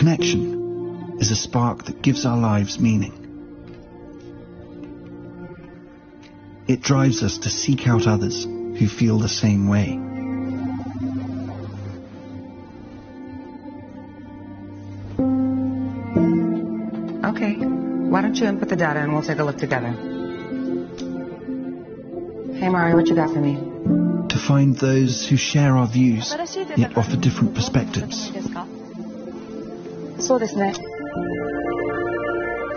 Connection is a spark that gives our lives meaning. It drives us to seek out others who feel the same way. Okay. Why don't you input the data and we'll take a look together. Hey, Mari, what you got for me? To find those who share our views, yet offer different perspectives. そうですね。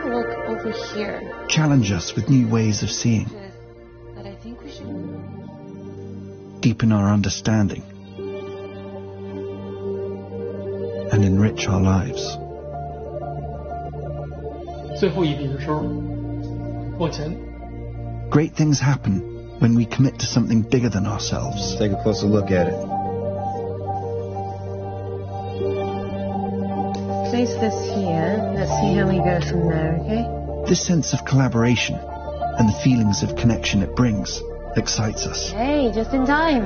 Look over here. Challenge us with new ways of seeing. But I think we should. deepen our understanding, and enrich our lives. 最后一笔的时候，往前 Great things happen when we commit to something bigger than ourselves. Take a closer look at it. Place this here. Let's see how we go from there, okay? This sense of collaboration and the feelings of connection it brings excites us. Hey, just in time.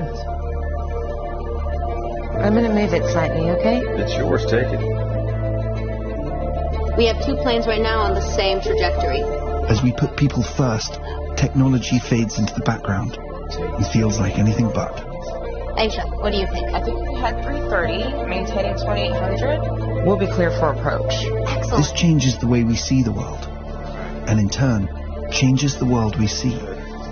I'm gonna move it slightly, okay? It's yours, take it. We have two planes right now on the same trajectory. As we put people first, technology fades into the background and feels like anything but. Aisha, what do you think? I think if we had 330, maintaining 2800, we'll be clear for approach. Excellent. This changes the way we see the world, and in turn, changes the world we see.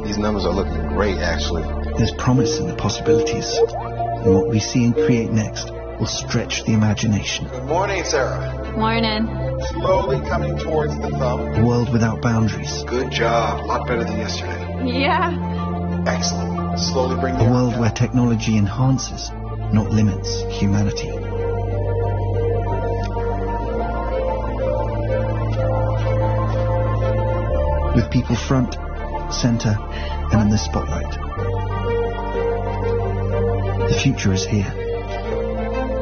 These numbers are looking great, actually. There's promise in the possibilities, and what we see and create next will stretch the imagination. Good morning, Sarah. Morning. Slowly coming towards the thumb. A world without boundaries, Good job. A lot better than yesterday. Yeah. Excellent. Slowly bring a world where technology enhances, not limits, humanity. With people front, center, and in the spotlight. The future is here.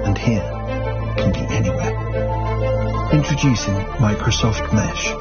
And here can be anywhere. Introducing Microsoft Mesh.